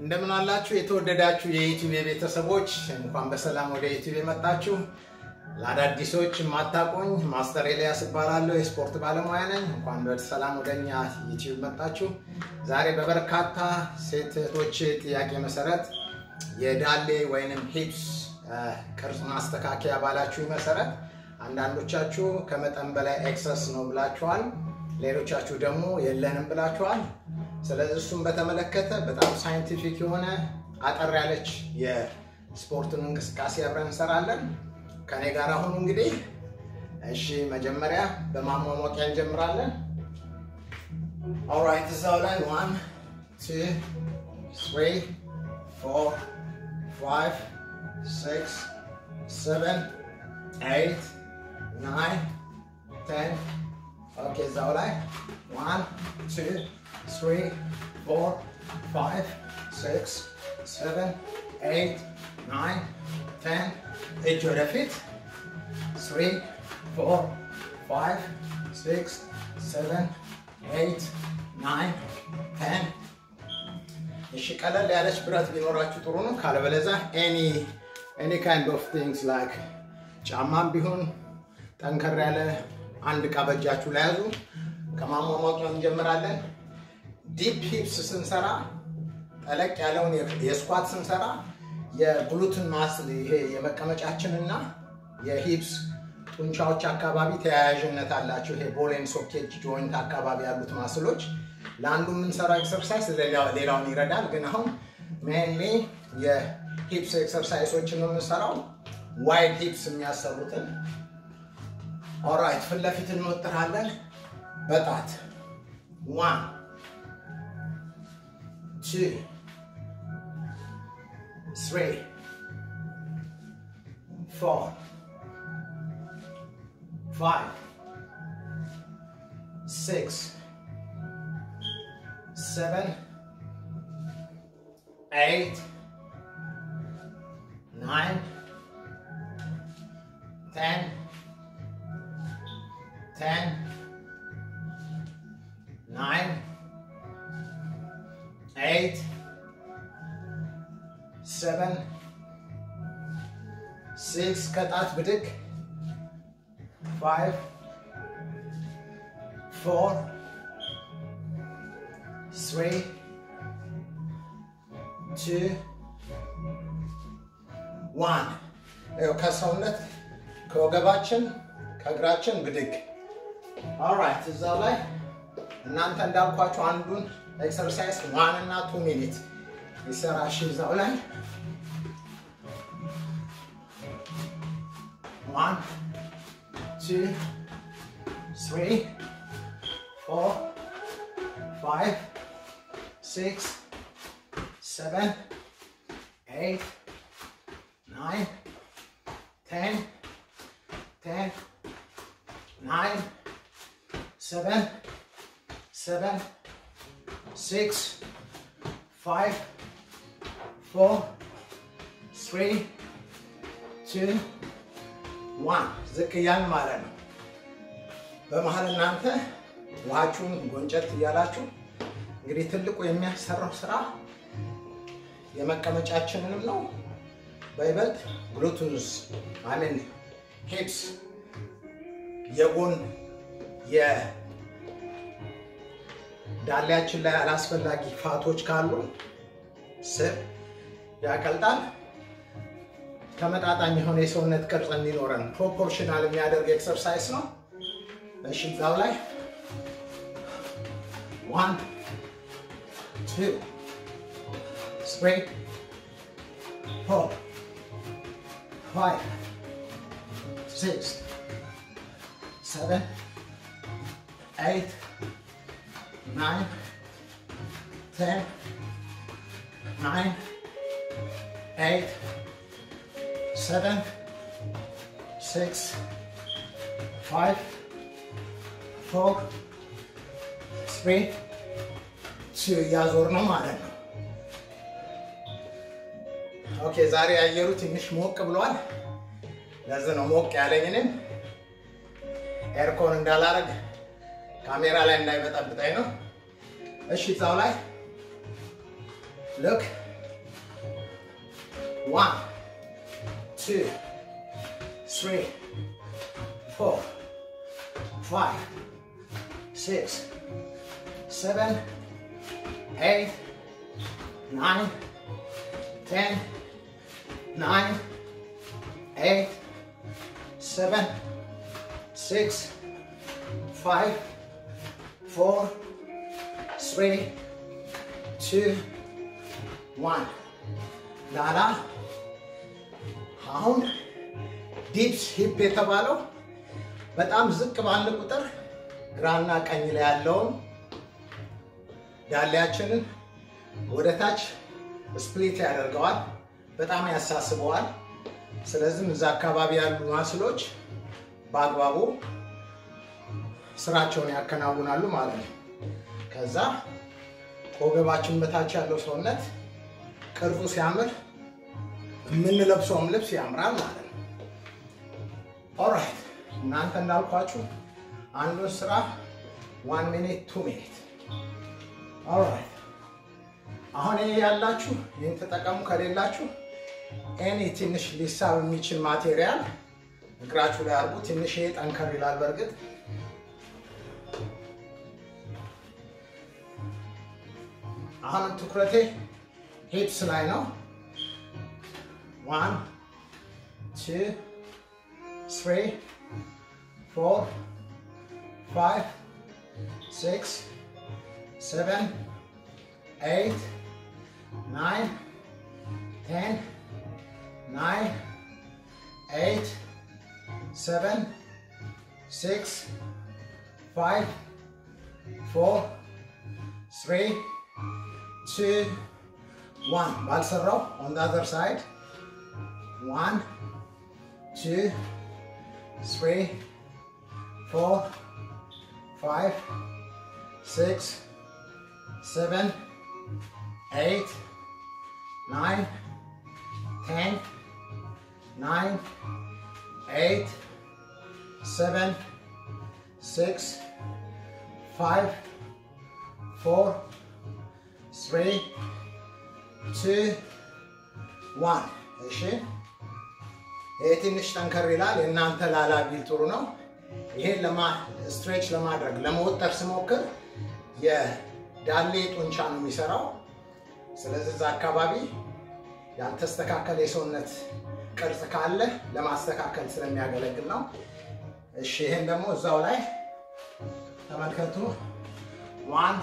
እንደምን አላችሁ የተወደዳችሁ የዩቲዩብ ቤተሰቦች፣ እንኳን በሰላም ወደ ዩቲዩብ የመጣችሁ። ለአዳዲሶች የማታውቁኝ master ኤልያስ እባላለሁ። የስፖርት ባለሙያ ነኝ። እንኳን በሰላም ወደኛ ዩቲዩብ መጣችሁ። ዛሬ በበርካታ ሴት ጥያቄ መሰረት የዳሌ ወይንም hips ቅርጽ ማስተካከያ ባላችሁ መሰረት አንዳንዶቻችሁ ከመጠን በላይ excess ነው ብላችኋል። ሌሎቻችሁ ደግሞ የለንም ብላችኋል። ስለዚህ እሱም በተመለከተ በጣም scientific የሆነ አጠር ያለች የስፖርትን እንቅስቃሴ አብረን እንሰራለን። ከኔ ጋር አሁኑ እንግዲህ እሺ፣ መጀመሪያ በማሟሟቂያ እንጀምራለን። alright፣ እዛው ላይ one two three four five six seven eight nine ten okay፣ እዛው ላይ one two three four five six seven eight nine ten እጅ ወደፊት three four five six seven eight nine ten እሺ ቀለል ያለች ብረት ቢኖራችሁ ጥሩ ነው። ካለበለዚያ any any kind of things like ጫማም ቢሆን ጠንከር ያለ አንድ እቃ በእጃችሁ ላይ ያዙ። ከማሟሟቂያው እንጀምራለን። deep hips ስንሰራ ጠለቅ ያለውን የ squat ስንሰራ የ glute ን muscle ይሄ የመቀመጫችንና የ hips ጡንቻዎች አካባቢ ተያያዥነት አላቸው። ይሄ ball and socket joint አካባቢ ያሉት muscle ኦች ለአንዱ የምንሰራው exercise ሌላውን ይረዳል። ግን አሁን mainly የ hips exercise ኦችን የምንሰራው፣ wide hips የሚያሰሩትን። alright ፊት ለፊት እንወጥራለን በጣት one two three four five ሲክስ seven, eight, nine, ten, ten, nine, eight, seven, six, ከጣት ብድግ five, four, three, two, one. ይኸው ከሰውነት ከወገባችን ከእግራችን ብድግ። ኦራይት እዛው ላይ እናንተ እንዳልኳቸው አንዱን ኤክሰርሳይዝ ዋን እና ቱ ሚኒት ይሰራሽ። እዛው ላይ ዋን ቱ ትሪ ፎር five, six, seven, eight, nine, ten, ten, nine, seven, seven, six, five, four, three, two, one. ዝቅ እያልን ማለት ነው። በመሀል እናንተ ውሃችሁን ጎንጨት እያላችሁ እንግዲህ ትልቁ የሚያሰራው ስራ የመቀመጫችንንም ነው። በይበልጥ ግሉቱንስ አምን ሂፕስ የጎን የዳሌያችን ላይ አላስፈላጊ fat ኦች ካሉ ስብ ያቀልጣል። ተመጣጣኝ የሆነ የሰውነት ቅርጽ እንዲኖረን proportional የሚያደርግ exercise ነው። እሺ እዛው ላይ One, two, three, four, five, six, seven, eight, nine, ten, nine, eight, seven, six, five, four, ስፕሬ እያዞር ነው ማለት ነው። ኦኬ ዛሬ አየሩ ትንሽ ሞቅ ብሏል። ለዚህ ነው ሞቅ ያለኝ። ኤርኮን እንዳላረግ ካሜራ ላይ እንዳይበጠብጠኝ ነው። Let's shift our leg. Look. One, two, three, four, five, six, seven, eight, nine, ten, nine, eight, seven, six, five, four. Three, two, one. ላላ አሁን ዲፕስ ሂፕ የተባለው በጣም ዝቅ ባለ ቁጥር ግራና ቀኝ ላይ ያለውን ዳሌያችንን ወደ ታች split ያደርገዋል፣ በጣም ያሳስበዋል። ስለዚህም እዛ አካባቢ ያሉ muscle ኦች በአግባቡ ስራቸውን ያከናውናሉ ማለት ነው። ከዛ ከወገባችን በታች ያለው ሰውነት ቅርጹ ሲያምር የምንለብሰውም ልብስ ያምራል ማለት ነው። alright እናንተ እንዳልኳችሁ አንዱን ስራ one minute two minute። alright አሁን ይሄ ያላችሁ ይህን ተጠቀሙ። ከሌላችሁ any ትንሽ ሊሳብ የሚችል material እግራችሁ ላይ አድርጉ። ትንሽ ይሄ ጠንከር ይላል በእርግጥ አሁንም ትኩረቴ hips ላይ ነው። one two three four five six seven eight nine ten nine eight seven six five four three two, one. Balsa rope on the other side. One, two, three, four, five, six, seven, eight, nine, ten, nine, eight, seven, six, five, four, three, two, one. እሺ ይህ ትንሽ ጠንከር ይላል። የእናንተ ላላ ቢል ጥሩ ነው። ይሄን ስትሬች ለማድረግ ለመወጠር ስሞክር የዳሌ ጡንቻ ነው የሚሰራው። ስለዚህ እዛ አካባቢ ያልተስተካከለ የሰውነት ቅርጽ ካለ ለማስተካከል ስለሚያገለግል ነው። እሺ ይሄን ደግሞ እዛው ላይ ተመልከቱ። ዋን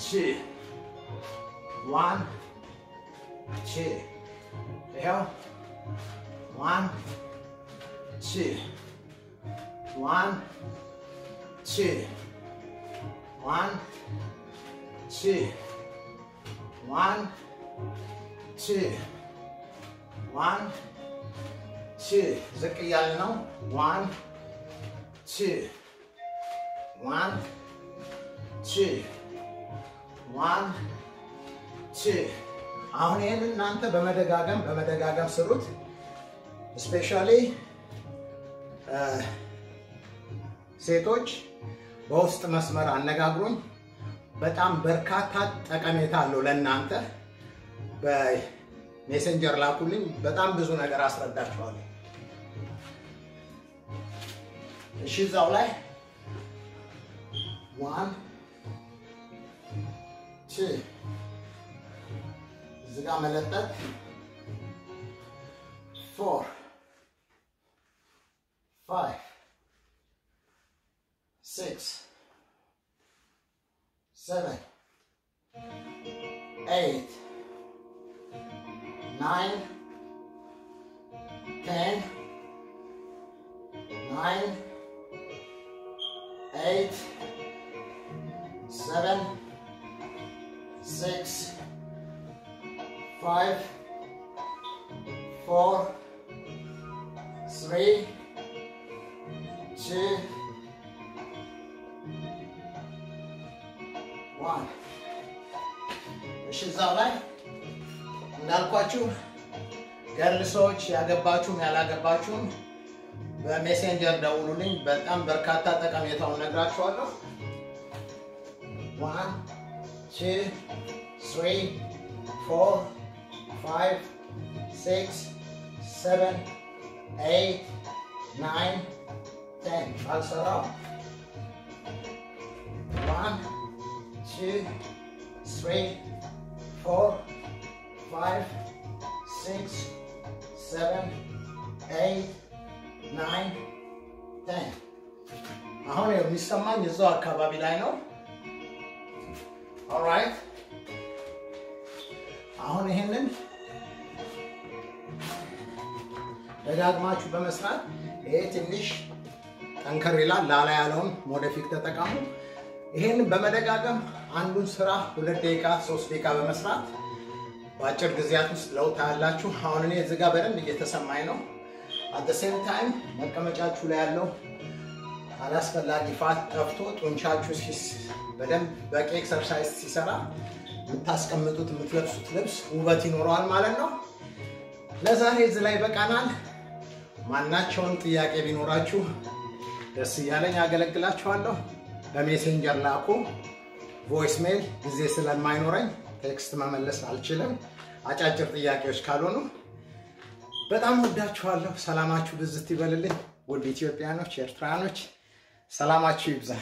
two, one, two. ይኸው one, two, one, two, one, two, one, two, one, two. ዝቅ እያለ ነው። one, two, one, two. ዋን two አሁን ይህን እናንተ በመደጋገም በመደጋገም ስሩት። specially ሴቶች በውስጥ መስመር አነጋግሩኝ። በጣም በርካታ ጠቀሜታ አለው ለእናንተ። በ Messenger ላኩልኝ። በጣም ብዙ ነገር አስረዳችኋለሁ። እሺ እዛው ላይ one two እዚህ ጋር መለጠጥ four five ሲክስ ሰቨን ኤይት ናይን ቴን ናይን ኤይት ሰቨን six, five, four, three, two, one. እሺ እዛው ላይ እንዳልኳችሁ girl ያገባችሁም ያላገባችሁም በ Messenger ደውሉልኝ። በጣም በርካታ ጠቀሜታውን ነግራችኋለሁ። one two, three, four, five, six seven eight nine ten አልሰራው one two three four five six seven eight nine ten አሁን የሚሰማኝ እዛው አካባቢ ላይ ነው። alright አሁን ይሄንን ደጋግማችሁ በመስራት ይሄ ትንሽ ጠንከር ይላል። ላላ ያለውን ወደፊት ተጠቀሙ። ይሄንን በመደጋገም አንዱን ስራ ሁለት ደቂቃ ሶስት ደቂቃ በመስራት በአጭር ጊዜያት ውስጥ ለውጥ ታያላችሁ። አሁን እኔ እዚህ ጋር በደንብ እየተሰማኝ ነው። at same time መቀመጫችሁ ላይ ያለው አላስፈላጊ fat ጠፍቶ ጡንቻችሁ በደንብ በቂ exercise ሲሰራ የምታስቀምጡት የምትለብሱት ልብስ ውበት ይኖረዋል ማለት ነው። ለዛሬ እዚህ ላይ በቃናል። ማናቸውን ጥያቄ ቢኖራችሁ ደስ እያለኝ ያገለግላችኋለሁ። በ Messenger ላኩ። voice mail ጊዜ ስለማይኖረኝ text መመለስ አልችልም። አጫጭር ጥያቄዎች ካልሆኑ በጣም ወዳችኋለሁ። ሰላማችሁ ብዝት ይበልልኝ። ውድ ኢትዮጵያኖች፣ ኤርትራኖች ሰላማችሁ ይብዛ።